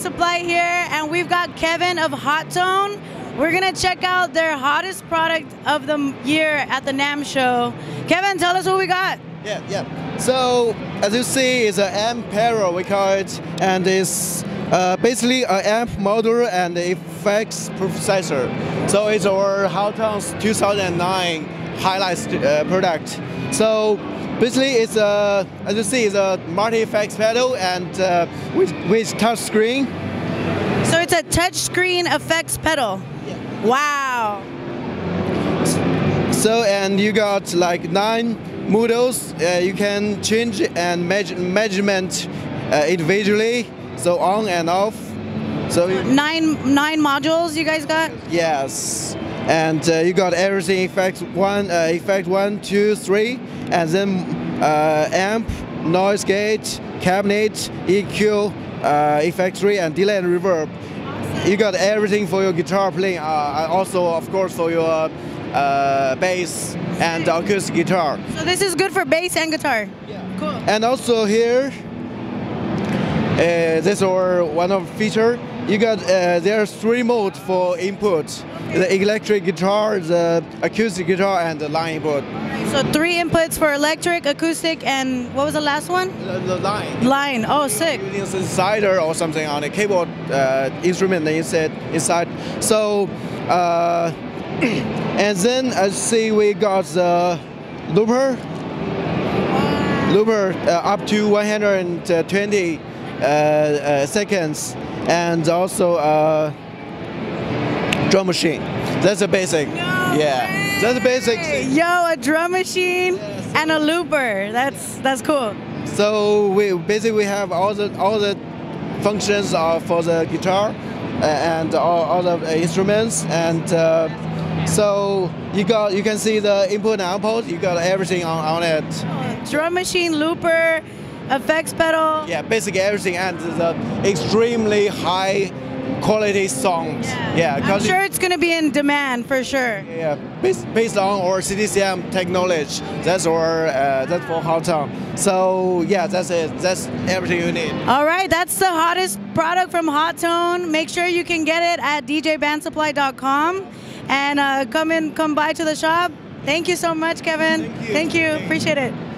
Supply here, and we've got Kevin of Hotone. We're gonna check out their hottest product of the year at the NAMM show. Kevin, tell us what we got. Yeah, yeah. So as you see, it's an Ampero we call it, and it's uh, basically an amp module and effects processor. So it's our Hotone's 2009 highlights uh, product. So basically, it's a as you see, it's a multi-effects pedal and uh, with with touch screen. So it's a touchscreen effects pedal. Yeah. Wow. So and you got like nine models. Uh, you can change and measure, measurement uh, individually. So on and off. So Nine nine modules you guys got? yes, and uh, you got everything effect one, uh, effect one, two, three, and then amp, noise gate, cabinet, EQ, uh, effect three, and delay and reverb. You got everything for your guitar playing. Uh, also, of course, for your uh, bass and acoustic guitar. So this is good for bass and guitar. Yeah. Cool. And also here, uh, this our one of feature. You got uh, there's three modes for input: the electric guitar, the acoustic guitar, and the line input. So three inputs for electric, acoustic, and what was the last one? The, the line. Line. Oh, sick. Using synthesizer or something on a keyboard uh, instrument inside. inside. So, uh, and then I see we got the looper, looper uh, up to 120 uh, uh, seconds, and also uh, drum machine. That's the basic. yeah, that's the basic. Yo, a drum machine and a looper. That's that's cool. So we basically we have all the all the functions for the guitar uh, and all, all the instruments and uh, so you got you can see the input and output. You got everything on, on it. Drum machine, looper, effects pedal. Yeah, basically everything and the extremely high quality sound. Yeah, I'm sure it's gonna be in demand for sure. yeah, based, based on our CDCM technology. That's our uh, that's for Hotone. So yeah, that's it. That's everything you need. All right, that's the hottest product from Hotone. Make sure you can get it at djbandsupply.com and uh, come in, come by to the shop. Thank you so much, Kevin. Thank you. Thank you. Thank you. Appreciate it.